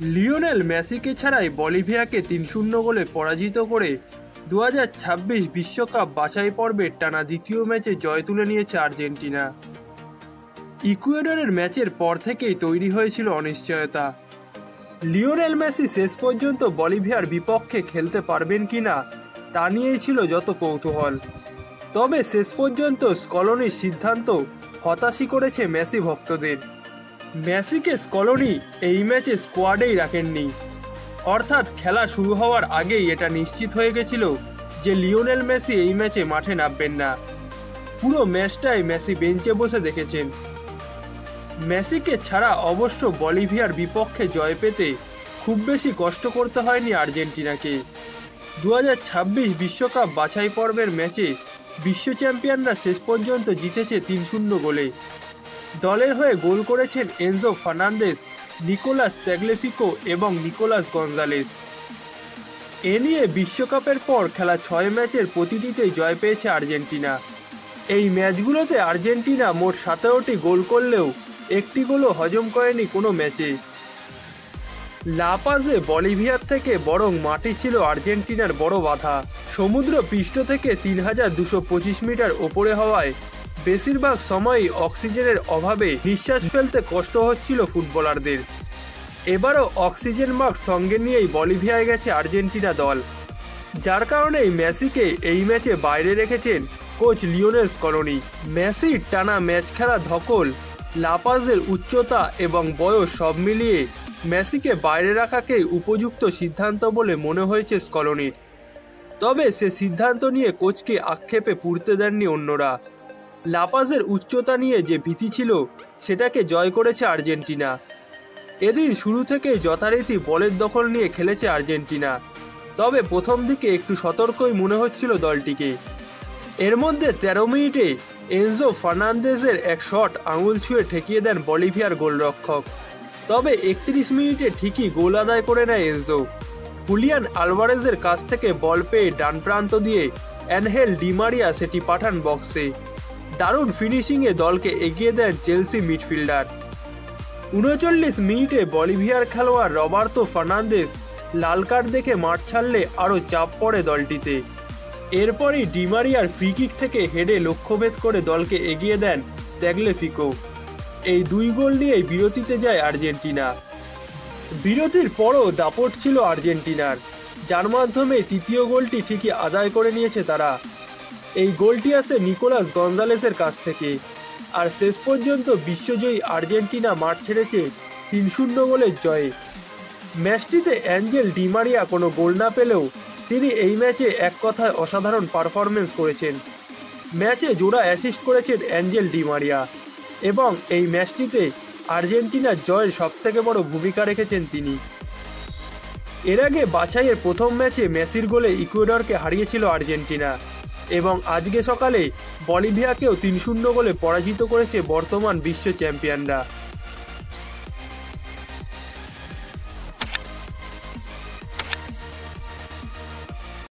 Lionel মেসিকে ছাড়াই বলিভিয়াকে তিন শূন্য গোলে পরাজিত করে দু বিশ্বকাপ বাছাই পর্বের টানা দ্বিতীয় ম্যাচে জয় তুলে নিয়েছে আর্জেন্টিনা। ইকুয়েডরের ম্যাচের পর থেকেই তৈরি হয়েছিল অনিশ্চয়তা। লিওনেল মেসি শেষ পর্যন্ত বলিভিয়ার বিপক্ষে খেলতে পারবেন কিনা তা নিয়েই ছিল যত কৌতূহল। তবে শেষ পর্যন্ত স্কলনির সিদ্ধান্ত হতাশই করেছে মেসি ভক্তদের। মেসিকে স্কলনি এই ম্যাচে স্কোয়াডেই রাখেননি। অর্থাৎ খেলা শুরু হওয়ার আগেই এটা নিশ্চিত হয়ে গেছিল যে লিওনেল মেসি এই ম্যাচে মাঠে নামবেন না। পুরো ম্যাচটাই মেসি বেঞ্চে বসে দেখেছেন। মেসিকে ছাড়া অবশ্য বলিভিয়ার বিপক্ষে জয় পেতে খুব বেশি কষ্ট করতে হয়নি আর্জেন্টিনাকে। দু বিশ্বকাপ বাছাই পর্বের ম্যাচে বিশ্ব চ্যাম্পিয়নরা শেষ পর্যন্ত জিতেছে তিন শূন্য গোলে। দলের হয়ে গোল করেছেন এনজো ফার্নান্দেস নিকোলাস ত্যাগলেফিকো এবং নিকোলাস গঞ্জালেস এ নিয়ে বিশ্বকাপের পর খেলা ছয় ম্যাচের প্রতিটিতেই জয় পেয়েছে আর্জেন্টিনা। এই ম্যাচগুলোতে আর্জেন্টিনা মোট সতেরোটি গোল করলেও একটি গোলও হজম করেনি কোনো ম্যাচে। লাপাজে বলিভিয়ার থেকে বরং মাটি ছিল আর্জেন্টিনার বড় বাধা। সমুদ্র পৃষ্ঠ থেকে তিন হাজার দুশো পঁচিশ মিটার ওপরে হওয়ায় বেশিরভাগ সময়ই অক্সিজেনের অভাবে নিঃশ্বাস ফেলতে কষ্ট হচ্ছিল ফুটবলারদের। এবারও অক্সিজেন মাস্ক সঙ্গে নিয়েই বলিভিয়ায় গেছে আর্জেন্টিনা দল। যার কারণেই মেসিকে এই ম্যাচে বাইরে রেখেছেন কোচ লিওনেস কলোনি মেসির টানা ম্যাচ খেলা ধকল, লাপাজের উচ্চতা এবং বয়স সব মিলিয়ে মেসিকে বাইরে রাখাকে উপযুক্ত সিদ্ধান্ত বলে মনে হয়েছে স্কলনির তবে সে সিদ্ধান্ত নিয়ে কোচকে আক্ষেপে পুড়তে দেননি অন্যরা। লাপাজের উচ্চতা নিয়ে যে ভীতি ছিল, সেটাকে জয় করেছে আর্জেন্টিনা। এদিন শুরু থেকেই যথারীতি বলের দখল নিয়ে খেলেছে আর্জেন্টিনা। তবে প্রথম দিকে একটু সতর্কই মনে হচ্ছিল দলটিকে। এর মধ্যে তেরো মিনিটে এনজো ফার্নান্দেজের এক শট আঙুল ছুঁয়ে ঠেকিয়ে দেন বলিভিয়ার গোলরক্ষক। তবে একত্রিশ মিনিটে ঠিকই গোল আদায় করে নেয় এনজো। হুলিয়ান আলভারেজের কাছ থেকে বল পেয়ে ডান প্রান্ত দিয়ে অ্যানহেল ডিমারিয়া সেটি পাঠান বক্সে। দারুণ ফিনিশিংয়ে দলকে এগিয়ে দেন চেলসি মিডফিল্ডার উনচল্লিশ মিনিটে বলিভিয়ার খেলোয়াড় রবার্তো ফার্নান্দেস লাল কার্ড দেখে মাঠ ছাড়লে আরও চাপ পড়ে দলটিতে। এরপরই ডিমারিয়ার ফ্রিকিক থেকে হেডে লক্ষ্যভেদ করে দলকে এগিয়ে দেন ত্যাগলেফিকো এই দুই গোল নিয়েই বিরতিতে যায় আর্জেন্টিনা। বিরতির পরও দাপট ছিল আর্জেন্টিনার। যার মাধ্যমে তৃতীয় গোলটি ঠিকই আদায় করে নিয়েছে তারা। এই গোলটি আসে নিকোলাস গঞ্জালেসের কাছ থেকে। আর শেষ পর্যন্ত বিশ্বজয়ী আর্জেন্টিনা মাঠ ছেড়েছে তিন শূন্য গোলের জয়ে। ম্যাচটিতে অ্যাঞ্জেল ডিমারিয়া কোনো গোল না পেলেও তিনি এই ম্যাচে এক কথায় অসাধারণ পারফরমেন্স করেছেন। ম্যাচে জোড়া অ্যাসিস্ট করেছেন অ্যাঞ্জেল ডিমারিয়া এবং এই ম্যাচটিতে আর্জেন্টিনার জয়ের সবথেকে বড় ভূমিকা রেখেছেন তিনি। এর আগে বাছাইয়ের প্রথম ম্যাচে মেসির গোলে ইকুয়েডরকে হারিয়েছিল আর্জেন্টিনা। এবং আজকে সকালে বলিভিয়াকেও তিন শূন্য গোলে পরাজিত করেছে বর্তমান বিশ্ব চ্যাম্পিয়নরা।